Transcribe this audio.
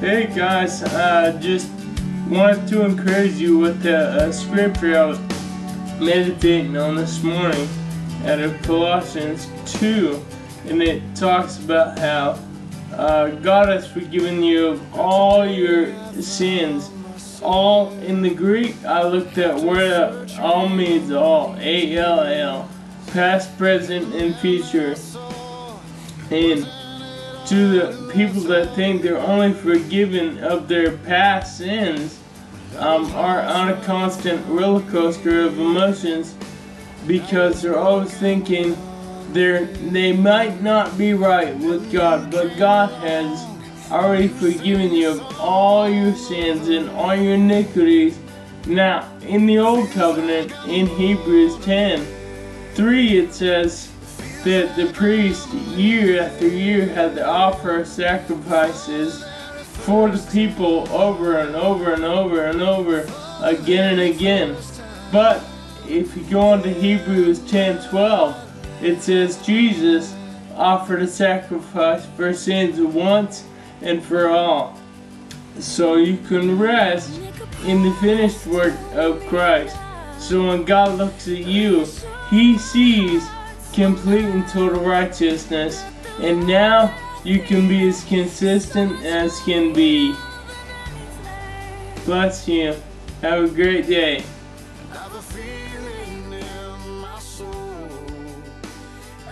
Hey guys, uh, just wanted to encourage you with the uh, scripture I was meditating on this morning out of Colossians 2, and it talks about how uh, God has forgiven you of all your sins. All in the Greek, I looked at where all means all, A L L, past, present, and future. And to the people that think they're only forgiven of their past sins um, are on a constant roller coaster of emotions because they're always thinking they're they might not be right with God, but God has already forgiven you of all your sins and all your iniquities. Now, in the Old Covenant, in Hebrews 10 3, it says, that the priest year after year had to offer sacrifices for the people over and over and over and over again and again. But if you go on to Hebrews 10 12, it says Jesus offered a sacrifice for sins once and for all. So you can rest in the finished work of Christ. So when God looks at you, He sees complete and total righteousness, and now you can be as consistent as can be. Bless you. Have a great day.